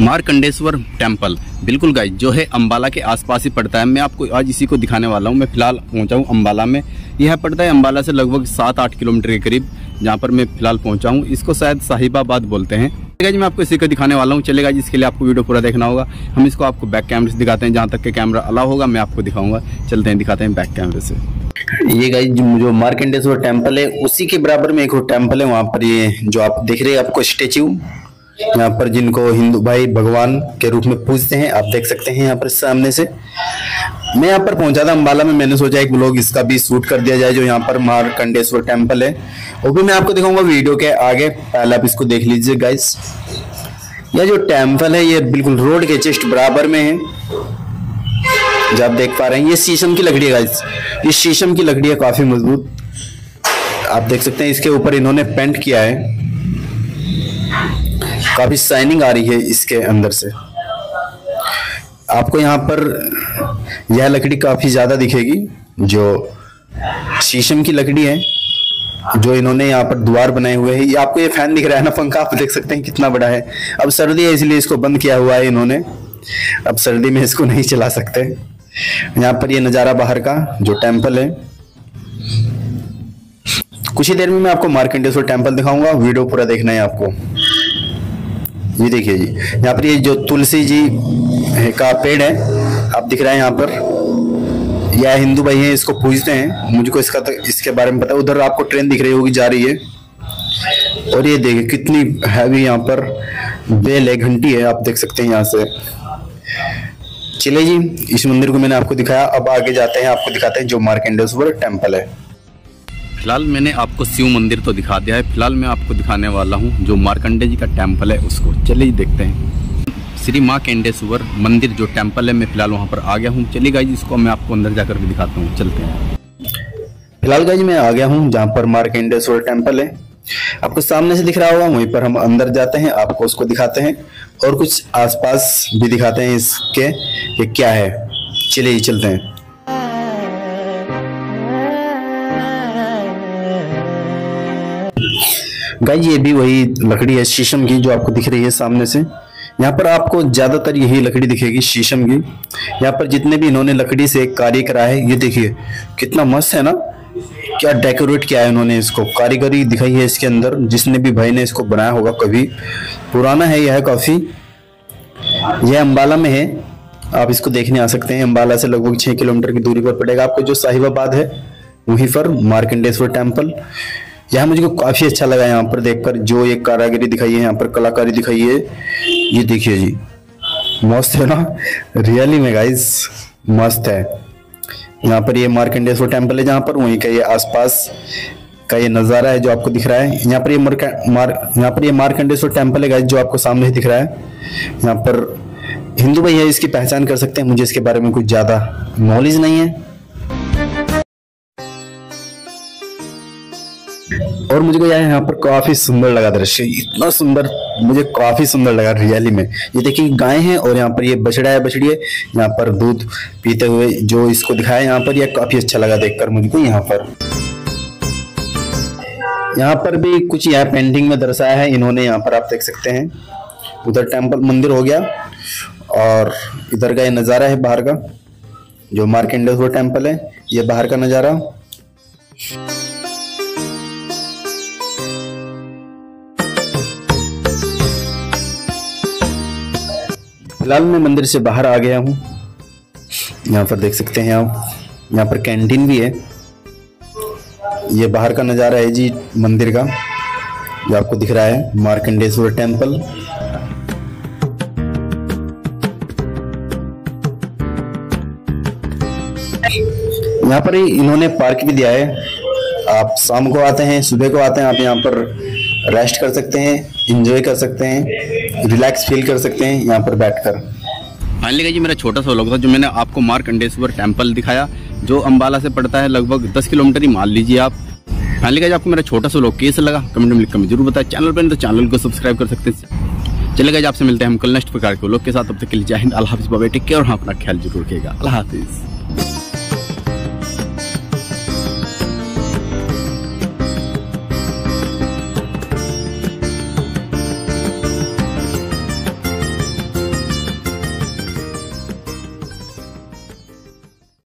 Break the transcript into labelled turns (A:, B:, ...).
A: Markandeshwar temple बिल्कुल guys जो है अम्बाला के आसपास ही पड़ता है। मैं आपको आज इसी को दिखाने वाला हूँ। मैं फ़िलहाल पहुँचा हूँ अम्बाला में। यह पड़ता है अम्बाला से लगभग सात आठ किलोमीटर के करीब, जहाँ पर मैं फ़िलहाल पहुँचा हूँ। इसको शायद साहिबाबाद बोलते हैं। चलेगा जी मैं आपको इसी को दिखाने वाला हूँ। चलेगा जी इसके लिए आपको वीडियो पूरा देखना होगा। हम इसको आपको बैक कैमरे से दिखाते हैं, जहाँ तक के कैमरा अलाव होगा, मैं आपको दिखाऊँगा। चलते हैं, दिखाते हैं बैक कैमरे से। ये गाइस जो मार्केंडेश्वर टेंपल है, उसी के बराबर में एक और टेंपल है। वहाँ पर ये जो आप देख रहे हैं, आपको स्टेच्यू यहाँ पर जिनको हिंदू भाई भगवान के रूप में पूजते हैं, आप देख सकते हैं यहाँ पर सामने से। मैं यहाँ पर पहुँचा था अम्बाला में, मैंने सोचा एक ब्लॉग इसका भी शूट कर दिया जाए, जो यहाँ पर मारकंडेश्वर टेंपल है। वो भी मैं आपको दिखाऊँगा वीडियो के आगे, पहले आप इसको देख लीजिए गाइस यह जो टेंपल है, ये बिल्कुल रोड के जस्ट बराबर में है। जो आप देख पा रहे हैं, ये शीशम की लकड़ी है गाइस ये शीशम की लकड़ी है, काफ़ी मज़बूत। आप देख सकते हैं, इसके ऊपर इन्होंने पेंट किया है। काफ़ी शाइनिंग आ रही है इसके अंदर से। आपको यहाँ पर यह लकड़ी काफ़ी ज़्यादा दिखेगी, जो शीशम की लकड़ी है, जो इन्होंने यहाँ पर द्वार बनाए हुए हैं। ये आपको ये फ़ैन दिख रहा है ना, पंखा? आप देख सकते हैं कितना बड़ा है। अब सर्दी है, इसलिए इसको बंद किया हुआ है इन्होंने। अब सर्दी में इसको नहीं चला सकते। यहाँ पर ये नज़ारा बाहर का, जो टेंपल है। कुछ ही देर में मैं आपको मार्केंडेश्वर टेंपल दिखाऊँगा, वीडियो पूरा देखना है आपको। ये देखिए जी, यहाँ पर ये जो तुलसी जी का पेड़ है, आप दिख रहा है यहाँ पर। यह हिंदू भाई हैं, इसको पूजते हैं। मुझको इसका तो इसके बारे में पता, उधर आपको ट्रेन दिख रही होगी, जा रही है। और ये देखिए, कितनी हैवी यहाँ पर बेल है, घंटी है, आप देख सकते हैं यहाँ से। चले जी, इस मंदिर को मैंने आपको दिखाया, अब आगे जाते हैं, आपको दिखाते हैं जो मार्केंडेश्वर टेंपल है। फ़िलहाल मैंने आपको शिव मंदिर तो दिखा दिया है। फ़िलहाल मैं आपको दिखाने वाला हूँ, जो मार्कंडे जी का टेंपल है, उसको। चलिए देखते हैं। श्री माँ केंडेश्वर मंदिर जो टेंपल है, मैं फ़िलहाल वहाँ पर आ गया हूँ। चलिए गाइज़ इसको मैं आपको अंदर जाकर भी दिखाता हूँ। चलते हैं। फ़िलहाल गाइज़ मैं आ गया हूँ, जहाँ पर मार्केंडेश्वर टेंपल है। आपको सामने से दिख रहा होगा, वहीं पर हम अंदर जाते हैं, आपको उसको दिखाते हैं। और कुछ आसपास भी दिखाते हैं इसके, ये क्या है। चलिए, चलते हैं। गाय ये भी वही लकड़ी है शीशम की जो आपको दिख रही है सामने से। यहाँ पर आपको ज़्यादातर यही लकड़ी दिखेगी, शीशम की। यहाँ पर जितने भी इन्होंने लकड़ी से कार्य करा है, ये देखिए, कितना मस्त है ना। क्या डेकोरेट किया है इन्होंने इसको। कारीगरी दिखाई है इसके अंदर, जिसने भी भाई ने इसको बनाया होगा कभी। पुराना है यह काफ़ी। यह अम्बाला में है। आप इसको देखने आ सकते हैं। अम्बाला से लगभग छह किलोमीटर की दूरी पर पड़ेगा। आपको जो साहिबाबाद है, वहीं पर मार्कंडेश्वर टेंपल। यह मुझे काफ़ी अच्छा लगा यहाँ पर देखकर, जो ये कारागिरी दिखाई है, यहाँ पर कलाकारी दिखाई है। ये देखिए जी, मस्त है ना? रियली में गाइस मस्त है। यहाँ पर ये मार्कंडेश्वर टेंपल है जहाँ पर, वहीं का ये आसपास का ये नज़ारा है जो आपको दिख रहा है। यहाँ पर ये मार यहाँ पर ये मार्कंडेश्वर टेंपल है गाइस जो आपको सामने दिख रहा है। यहाँ पर हिंदू भैया इसकी पहचान कर सकते हैं, मुझे इसके बारे में कुछ ज़्यादा नॉलेज नहीं है। और मुझे को यहाँ पर काफ़ी सुंदर लगा दृश्य। इतना सुंदर, मुझे काफ़ी सुंदर लगा रियली में। ये देखिए गाय हैं और यहाँ पर ये बछड़ा है, बछड़ी है। यहाँ पर दूध पीते हुए जो इसको दिखाया यहाँ पर, यह काफ़ी अच्छा लगा देखकर मुझको यहाँ पर। यहाँ पर भी कुछ यहाँ पेंटिंग में दर्शाया है, इन्होंने यहाँ पर आप देख सकते हैं। उधर टेंपल मंदिर हो गया और इधर का ये नज़ारा है बाहर का, जो मार्केंडेश्वर टेंपल है, ये बाहर का नज़ारा। फ़िलहाल मैं मंदिर से बाहर आ गया हूँ। यहाँ पर देख सकते हैं आप, यहाँ पर कैंटीन भी है। ये बाहर का नज़ारा है जी मंदिर का, जो आपको दिख रहा है, मार्कंडेश्वर टेंपल यहाँ पर ही इन्होंने पार्क भी दिया है। आप शाम को आते हैं, सुबह को आते हैं, आप यहाँ पर रेस्ट कर सकते हैं इंजॉय कर सकते हैं रिलैक्स फील कर सकते हैं, यहाँ पर बैठकर। फाइनली जी मेरा छोटा सा व्लॉग था जो मैंने आपको मार्कंडेश्वर टेंपल दिखाया, जो अम्बाला से पड़ता है लगभग 10 किलोमीटर ही मान लीजिए आप। फाइनली जी आपको मेरा छोटा सा व्लॉग कैसे लगा, कमेंट में लिख ज़रूर बताया चैनल पर तो चैनल को सब्सक्राइब कर सकते हैं। चलेगा जी आपसे मिलते हैं हम कल नेक्स्ट प्रकार के व्लॉग के साथ। अब तक के लिए जय अल्लाह हाफिज बाबा टेक केयर और हाँ अपना ख्याल ज़रूर रखिएगा। अल्लाह हाफिज़।